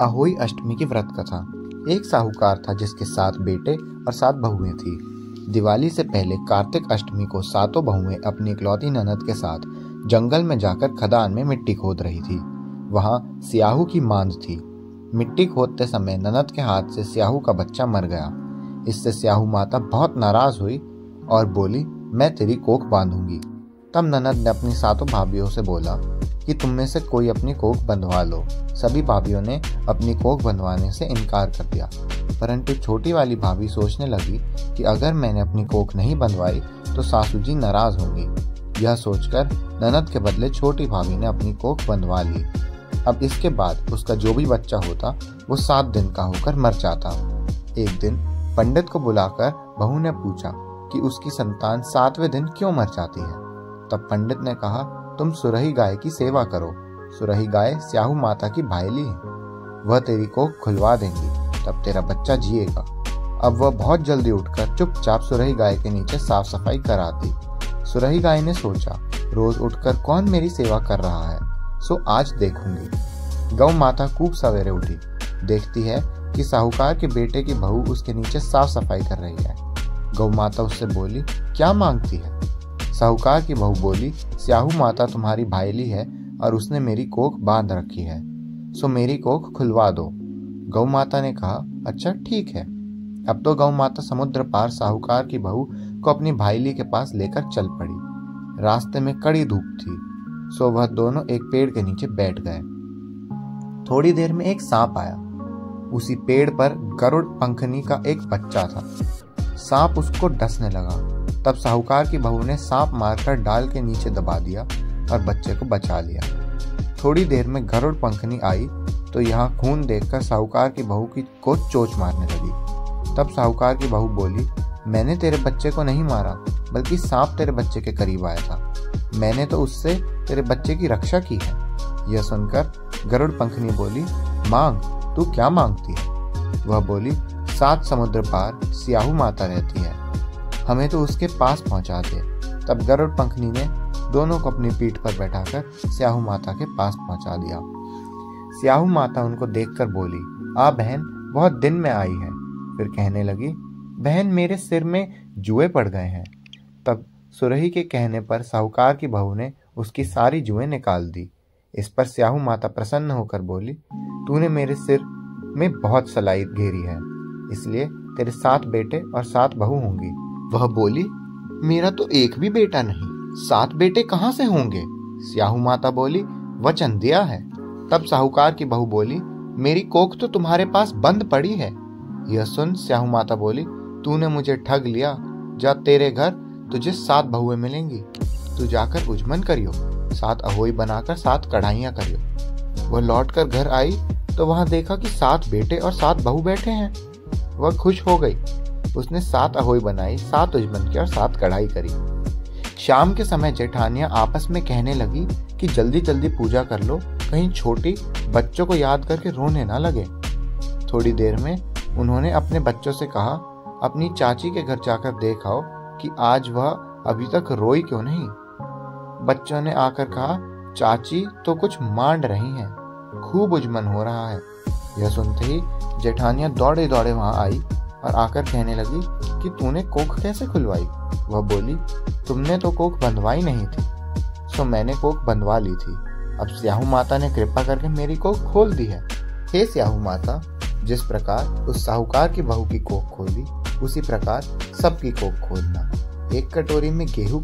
अहोई अष्टमी की व्रत कथा। एक साहूकार था जिसके सात बेटे और सात बहुएँ थी। दिवाली से पहले कार्तिक अष्टमी को सातों बहुएँ अपनी इकलौती ननद के साथ जंगल में जाकर खदान में मिट्टी खोद रही थी। वहाँ सियाहू की मांद थी। मिट्टी खोदते समय ननद के हाथ से सियाहू का बच्चा मर गया। इससे सियाहू माता बहुत नाराज़ हुई और बोली, मैं तेरी कोख बांधूँगी। तब ननद ने अपनी सातों भाभीियों से बोला कि तुम में से कोई अपनी कोख बंधवा लो। सभी भाभीियों ने अपनी कोख बंधवाने से इनकार कर दिया। परंतु छोटी वाली भाभी सोचने लगी कि अगर मैंने अपनी कोख नहीं बंधवाई तो सासू जी नाराज़ होंगी। यह सोचकर ननद के बदले छोटी भाभी ने अपनी कोख बंधवा ली। अब इसके बाद उसका जो भी बच्चा होता, वो सात दिन का होकर मर जाता। एक दिन पंडित को बुलाकर बहू ने पूछा कि उसकी संतान सातवें दिन क्यों मर जाती है? तब पंडित ने कहा तुम सुरही गाय की सेवा करो। सुरही गाय स्याहू माता की भाईली है। वह तेरी को खुलवा देंगी, तब तेरा बच्चा जिएगा। अब वह बहुत जल्दी उठकर चुपचाप सुरही गाय के नीचे साफ़ सफ़ाई कराती। सुरही गाय ने सोचा, रोज उठकर कौन मेरी सेवा कर रहा है? सो आज देखूँगी। गौ माता खूब सवेरे उठी। देखती है कि साहूकार के बेटे की बहू उसके नीचे साफ़ सफ़ाई कर रही है। गौ माता उससे बोली, क्या मांगती है? साहूकार की बहू बोली, स्याहू माता तुम्हारी भाईली है और उसने मेरी कोख बाँध रखी है, सो मेरी कोख खुलवा दो। गौ माता ने कहा अच्छा ठीक है। अब तो गौ माता समुद्र पार साहूकार की बहू को अपनी भाईली के पास लेकर चल पड़ी। रास्ते में कड़ी धूप थी, सो वह दोनों एक पेड़ के नीचे बैठ गए। थोड़ी देर में एक सांप आया। उसी पेड़ पर गरुड़ पंखनी का एक बच्चा था। सांप उसको डसने लगा। तब साहूकार की बहू ने सांप मारकर डाल के नीचे दबा दिया और बच्चे को बचा लिया। थोड़ी देर में गरुड़ पंखनी आई तो यहाँ खून देखकर साहूकार की बहू की को चोच मारने लगी। तब साहूकार की बहू बोली, मैंने तेरे बच्चे को नहीं मारा, बल्कि सांप तेरे बच्चे के करीब आया था। मैंने तो उससे तेरे बच्चे की रक्षा की है। यह सुनकर गरुड़ पंखनी बोली, मांग, तू क्या मांगती है? वह बोली, सात समुद्र पार सियाहू माता रहती है। हमें तो उसके पास पहुँचा दे। तब गरुड़ पंखनी ने दोनों को अपनी पीठ पर बैठाकर स्याहू माता के पास पहुँचा दिया। स्याहू माता उनको देखकर बोली, आ बहन, बहुत दिन में आई है। फिर कहने लगी, बहन, मेरे सिर में जुए पड़ गए हैं। तब सुरही के कहने पर साहूकार की बहू ने उसकी सारी जुएँ निकाल दी। इस पर स्याहू माता प्रसन्न होकर बोली, तूने मेरे सिर में बहुत सलाई घेरी है, इसलिए तेरे सात बेटे और सात बहू होंगी। वह बोली, मेरा तो एक भी बेटा नहीं, सात बेटे कहाँ से होंगे? स्याहू माता बोली, वचन दिया है। तब साहूकार की बहू बोली, मेरी कोख तो तुम्हारे पास बंद पड़ी है। यह सुन स्याहू माता बोली, तूने मुझे ठग लिया, जा तेरे घर, तुझे सात बहुएँ मिलेंगी। तू जाकर उजमन करियो, सात अहोई बनाकर सात कढ़ाइया करियो। वह लौटकर घर आई तो वहाँ देखा कि सात बेटे और सात बहू बैठे हैं। वह खुश हो गई उसने सात अहोई बनाई, सात उजमन की और सात कढ़ाई करी। शाम के समय जेठानिया आपस में कहने लगी कि जल्दी जल्दी पूजा कर लो, कहीं छोटी बच्चों को याद करके रोने ना लगे। थोड़ी देर में उन्होंने अपने बच्चों से कहा, अपनी चाची के घर जाकर देखाओ कि आज वह अभी तक रोई क्यों नहीं? बच्चों ने आकर कहा, चाची तो कुछ मांड रही हैं, खूब उजमन हो रहा है। यह सुनते ही जेठानिया दौड़े दौड़े वहाँ आई। और आकर कहने लगी कि तूने कोख कैसे खुलवाई? वह बोली, तुमने तो कोख बंधवाई नहीं थी। सो मैंने कोक बंधवा ली थी। अब स्याहू माता ने कृपा करके मेरी कोख खोल दी है। हे स्याहू माता, जिस प्रकार उस साहूकार की बहू की कोख खोली, उसी प्रकार सबकी कोक खोलना। एक कटोरी में गेहूँ